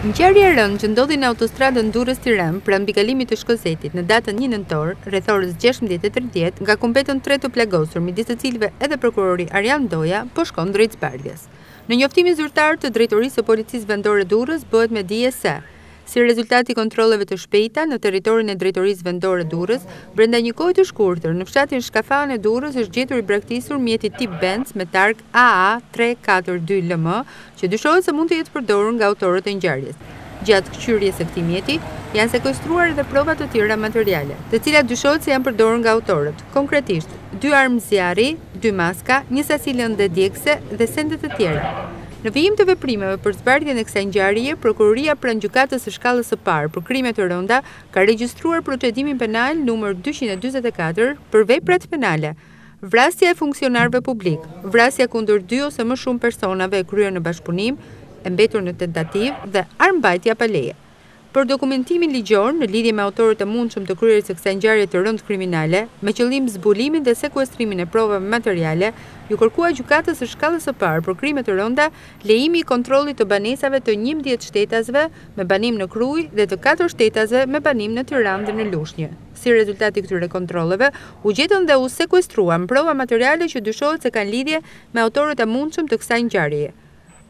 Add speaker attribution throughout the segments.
Speaker 1: Ngjarja e rëndë që ndodhi në autostradën Durrës-Tiranë pranë mbikalimit të Shkozetit në datën një nëntor, rreth orës gjashtëmbëdhjetë e tridhjetë, nga ku mbetën tre të plagosur, midis të cilëve edhe prokurori Arjan Ndoja, po shkon drejt zbardhjes. Në njoftimin zyrtar të Drejtorisë së Policisë Vendore Durrës bëhet me dije se, Si rezultat i kontrolleve të shpejta në territorin e Drejtorisë Vendore Durrës, brenda një kohë të shkurtër, në fshatin Shkafane, Durrës është gjetur i braktisur mjeti tip Benz me targë AA 342 LM, që dyshohet se mund të jetë përdorur nga autorët e ngjarjes. Gjatë këqyrjes së këtij mjeti, janë sekuestruar edhe prova të tjera materiale, të cilat dyshohet se janë përdorur nga autorët, konkretisht, dy armë zjarri, dy maska, një sasi lëndë djegëse dhe sende të tjera. Në vijim të veprimeve për zbardhjen e kësaj ngjarjeje, Prokuroria pranë Gjykatës së Shkallës së Parë për Krime të Rënda ka regjistruar procedimin penal numër dyqind e dyzet e katër për veprat penale Vrasja e funksionarëve publikë, vrasja kundër dy ose më shumë personave e kryer në bashkëpunim, e mbetur në tentativë dhe armëmbajtja pa leje. Për dokumentimin ligjor në lidhje me autorët e mundshëm të kryerjes së kësaj ngjarje të rëndë kriminale, me qëllim zbulimin dhe sekuestrimin e provave materiale, iu kërkua Gjykatës së Shkallës së Parë për Krime të Rënda lejimi i kontrollit të banesave të njëmbëdhjetë shtetasve me banim në Krujë dhe të katër shtetasve me banim në Tiranë dhe në Lushnjë. Si rezultat i këtyre kontrolleve, u gjetën dhe u sekuestruan prova materiale që dyshohet se kanë lidhje me autorët e mundshëm të kësaj ngjarje.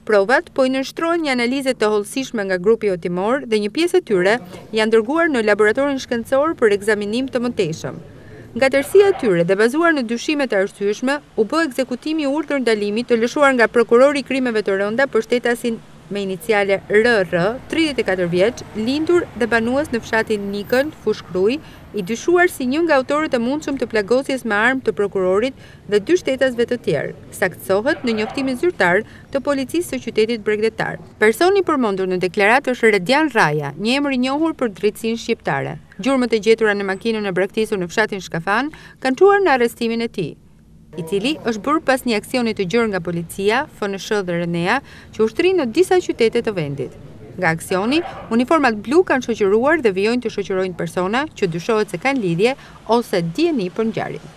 Speaker 1: Provat po i nënshtrohen një analize të hollësishme nga grupi hetimor dhe një pjesë e tyre janë dërguar në laboratorin shkencor për ekzaminim të mëtejshëm. Nga tërësia e tyre dhe bazuar në dyshimet e arsyeshme, u bë ekzekutimi i urdhër-ndalimit të lëshuar nga Prokurori i Krimeve të Rënda për shtetasin me iniciale RR, tridhjetë e katër vjeç, lindur dhe banues në fshatin Nikël, Fushë-Krujë, i dyshuar si një nga autorët e mundshëm të plagosjes me armë të prokurorit dhe dy shtetasve të tjerë, saktësohet në njoftimin zyrtar të Policisë së Qytetit Bregdetar. Personi i përmendur në deklaratë është Redian Rraja, një emër i njohur për drejtësinë shqiptare. Gjurmët e gjetura në makinën e braktisur në fshatin Shkafan kanë çuar në arrestimin e tij, i cili është bërë pas një aksioni të gjerë nga policia, FNSH dhe RENEA, që u shtri në disa qytete të vendit. Nga aksioni, uniformat blu kanë shoqëruar dhe vijojnë të shoqërojnë persona që dyshohet se kanë lidhje ose dijeni për ngjarjen.